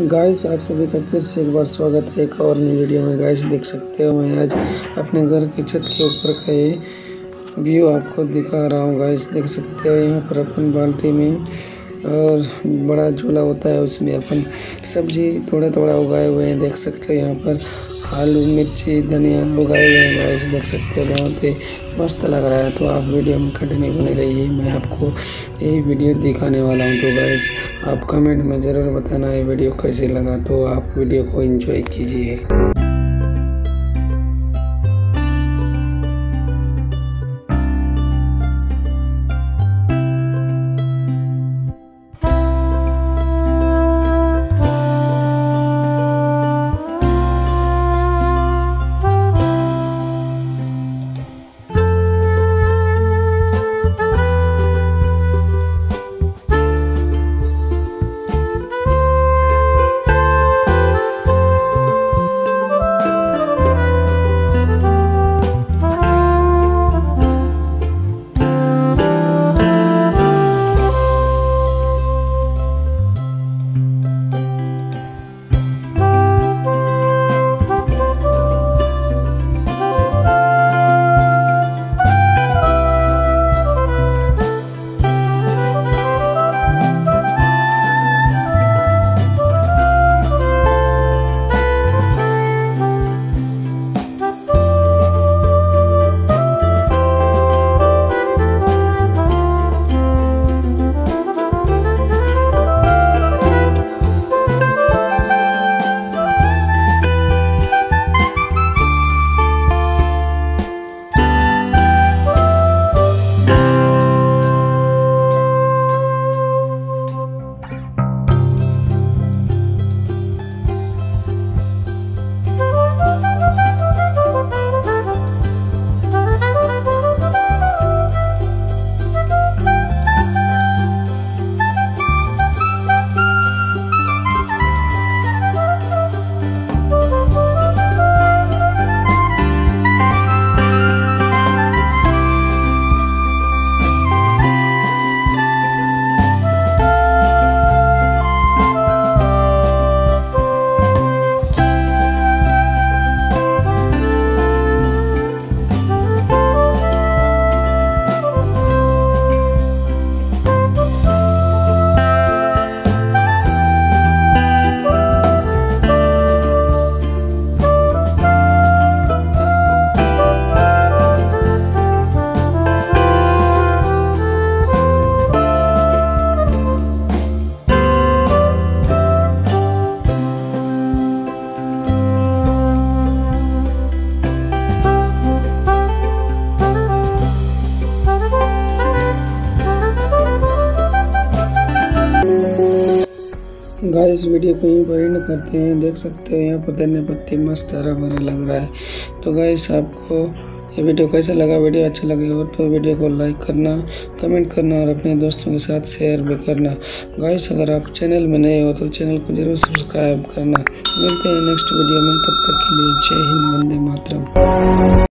Guys आप सभी का फिर से एक बार स्वागत है एक और नई वीडियो में। गाइस देख सकते हो मैं आज अपने घर की छत के ऊपर का ये व्यू आपको दिखा रहा हूँ। गाइस देख सकते हो यहाँ पर अपन बाल्टी में और बड़ा झूला होता है, उसमें अपन सब्ज़ी थोड़ा थोड़ा उगाए हुए हैं। देख सकते हो यहाँ पर आलू, मिर्ची, धनिया उगाए गए गाइस, देख सकते हो बहुत ही मस्त लग रहा है। तो आप वीडियो में कंटिन्यू बने रहिए, मैं आपको यही वीडियो दिखाने वाला हूँ। तो गाइस, आप कमेंट में ज़रूर बताना ये वीडियो कैसे लगा तो आप वीडियो को इन्जॉय कीजिए। गाइस वीडियो को यहीं पर एंड करते हैं। देख सकते हो, यहाँ पर धनिया पत्ती मस्त हरा भरा लग रहा है। तो गाइस आपको ये वीडियो कैसा लगा? वीडियो अच्छा लगे हो तो वीडियो को लाइक करना कमेंट करना और अपने दोस्तों के साथ शेयर भी करना। गाइस अगर आप चैनल में नए हो तो चैनल को ज़रूर सब्सक्राइब करना। मिलते हैं नेक्स्ट वीडियो में, तब तक के लिए जय हिंद, वंदे मातरम।